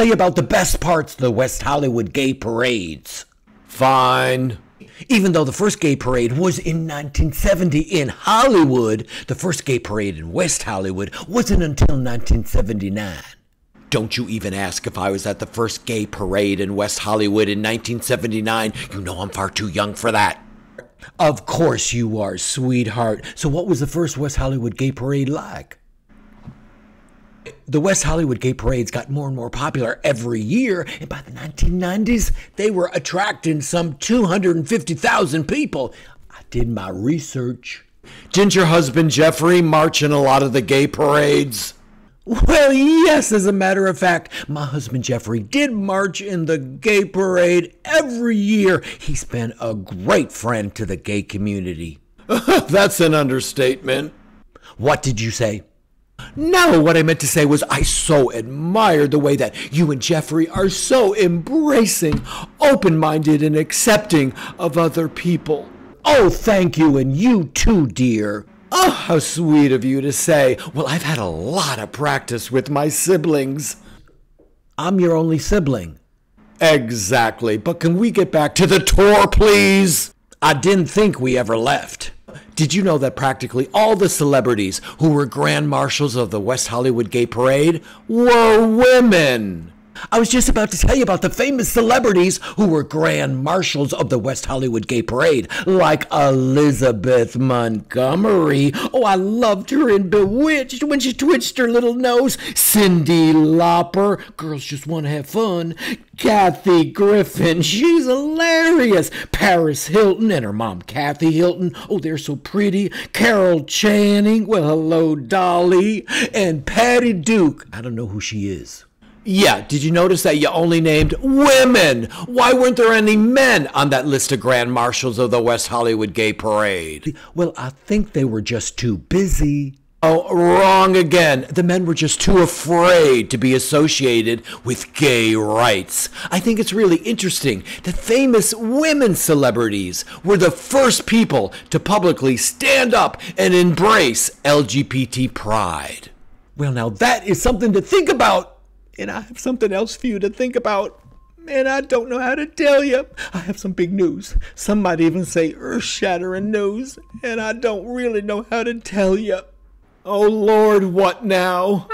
tell you about the best parts of the West Hollywood gay parades. Fine. Even though the first gay parade was in 1970 in Hollywood, the first gay parade in West Hollywood wasn't until 1979. Don't you even ask if I was at the first gay parade in West Hollywood in 1979. You know I'm far too young for that. Of course you are, sweetheart. So, what was the first West Hollywood gay parade like? The West Hollywood gay parades got more and more popular every year, and by the 1990s, they were attracting some 250,000 people. I did my research. Didn't your husband Jeffrey march in a lot of the gay parades? Well, yes, as a matter of fact, my husband Jeffrey did march in the gay parade every year. He's been a great friend to the gay community. That's an understatement. What did you say? No, what I meant to say was I so admire the way that you and Jeffrey are so embracing, open minded, and accepting of other people. Oh, thank you, and you too, dear. Oh, how sweet of you to say. Well, I've had a lot of practice with my siblings. I'm your only sibling. Exactly, but can we get back to the tour, please? I didn't think we ever left. Did you know that practically all the celebrities who were grand marshals of the West Hollywood Gay Parade were women? I was just about to tell you about the famous celebrities who were grand marshals of the West Hollywood Gay Parade, like Elizabeth Montgomery. Oh, I loved her in Bewitched when she twitched her little nose. Cyndi Lauper, girls just want to have fun. Kathy Griffin, she's hilarious. Paris Hilton and her mom, Kathy Hilton. Oh, they're so pretty. Carol Channing, well, hello, Dolly. And Patty Duke. I don't know who she is. Yeah, did you notice that you only named women? Why weren't there any men on that list of grand marshals of the West Hollywood Gay Parade? Well, I think they were just too busy. Oh, wrong again. The men were just too afraid to be associated with gay rights. I think it's really interesting that famous women celebrities were the first people to publicly stand up and embrace LGBT pride. Well, now that is something to think about. And I have something else for you to think about. And I don't know how to tell you. I have some big news. Some might even say earth shattering news. And I don't really know how to tell you. Oh Lord, what now?